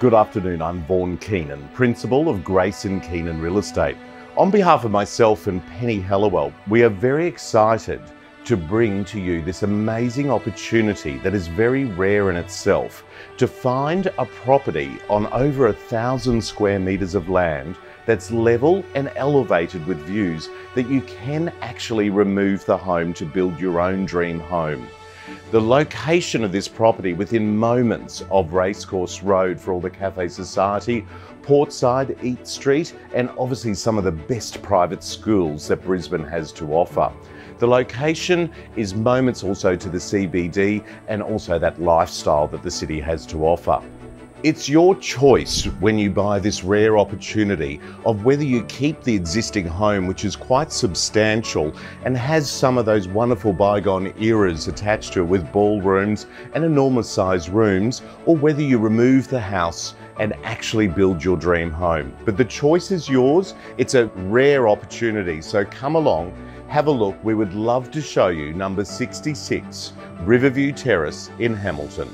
Good afternoon, I'm Vaughan Keenan, Principal of Grace and Keenan Real Estate. On behalf of myself and Penny Halliwell, we are very excited to bring to you this amazing opportunity that is very rare in itself to find a property on over a thousand square metres of land that's level and elevated with views that you can actually remove the home to build your own dream home. The location of this property within moments of Racecourse Road for all the Cafe Society, Portside, Eat Street, and obviously some of the best private schools that Brisbane has to offer. The location is moments also to the CBD and also that lifestyle that the city has to offer. It's your choice when you buy this rare opportunity of whether you keep the existing home, which is quite substantial and has some of those wonderful bygone eras attached to it with ballrooms and enormous sized rooms, or whether you remove the house and actually build your dream home. But the choice is yours. It's a rare opportunity. So come along, have a look. We would love to show you number 66 Riverview Terrace in Hamilton.